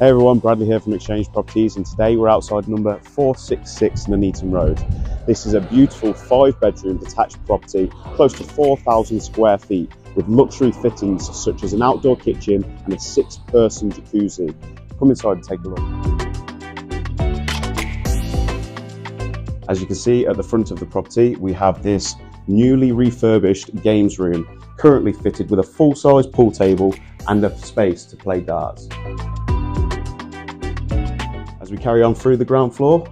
Hey everyone, Bradley here from Xchange Properties and today we're outside number 466 Nuneaton Road. This is a beautiful five bedroom detached property, close to 4,000 square feet with luxury fittings such as an outdoor kitchen and a six person jacuzzi. Come inside and take a look. As you can see at the front of the property, we have this newly refurbished games room, currently fitted with a full-size pool table and a space to play darts. As we carry on through the ground floor,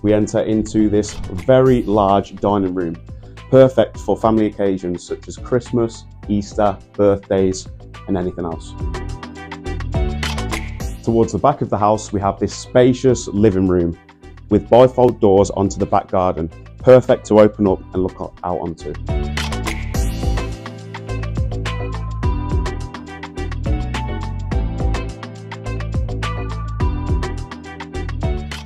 we enter into this very large dining room, perfect for family occasions such as Christmas, Easter, birthdays, and anything else. Towards the back of the house, we have this spacious living room with bifold doors onto the back garden, perfect to open up and look out onto.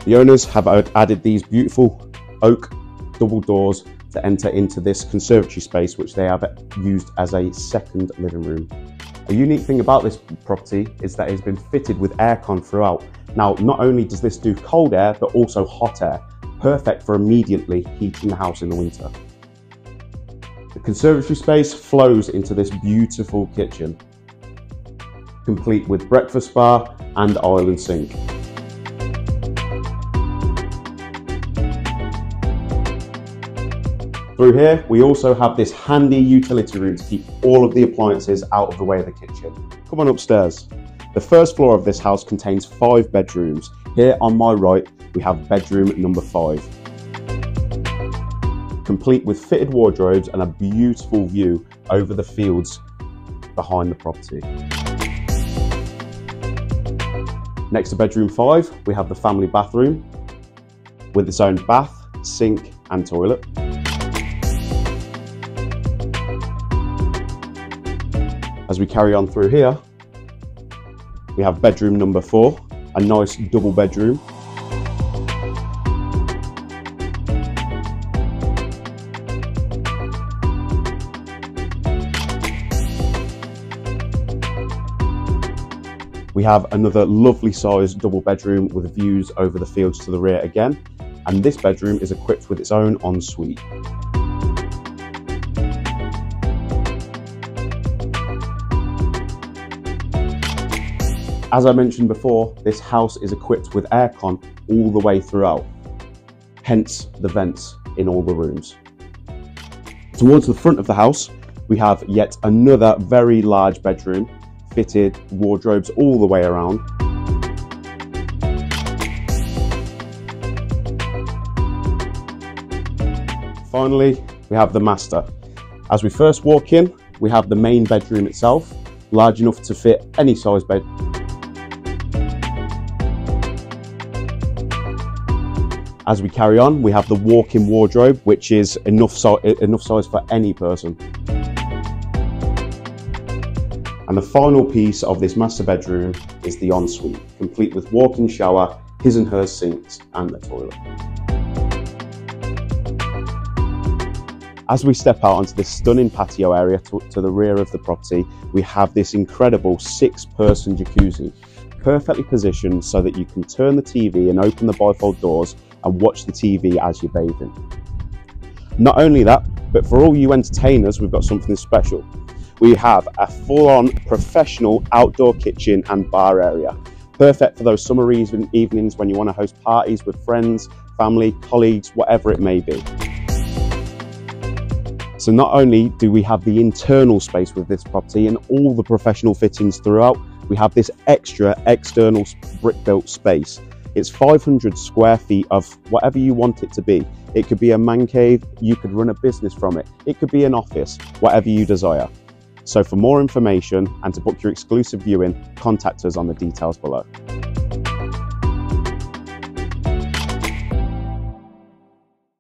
The owners have added these beautiful oak double doors to enter into this conservatory space, which they have used as a second living room. A unique thing about this property is that it's been fitted with aircon throughout. Now, not only does this do cold air, but also hot air, perfect for immediately heating the house in the winter. The conservatory space flows into this beautiful kitchen, complete with breakfast bar and island sink. Through here, we also have this handy utility room to keep all of the appliances out of the way of the kitchen. Come on upstairs. The first floor of this house contains five bedrooms. Here on my right, we have bedroom number five. Complete with fitted wardrobes and a beautiful view over the fields behind the property. Next to bedroom five, we have the family bathroom with its own bath, sink and toilet. As we carry on through here, we have bedroom number four, a nice double bedroom. We have another lovely sized double bedroom with views over the fields to the rear again. And this bedroom is equipped with its own ensuite. As I mentioned before, this house is equipped with aircon all the way throughout, hence the vents in all the rooms. Towards the front of the house, we have yet another very large bedroom, fitted wardrobes all the way around. Finally, we have the master. As we first walk in, we have the main bedroom itself, large enough to fit any size bed As we carry on, we have the walk-in wardrobe, which is enough, so enough size for any person. And the final piece of this master bedroom is the ensuite, complete with walk-in shower, his and her sinks, and the toilet. As we step out onto this stunning patio area to, to the rear of the property, we have this incredible six-person jacuzzi, perfectly positioned so that you can turn the TV and open the bifold doors and watch the TV as you're bathing. Not only that, but for all you entertainers, we've got something special. We have a full-on professional outdoor kitchen and bar area. Perfect for those summer evenings when you want to host parties with friends, family, colleagues, whatever it may be. So not only do we have the internal space with this property and all the professional fittings throughout, we have this extra external brick built space it's 500 square feet of whatever you want it to be. It could be a man cave, you could run a business from it. It could be an office, whatever you desire. So for more information and to book your exclusive viewing, contact us on the details below.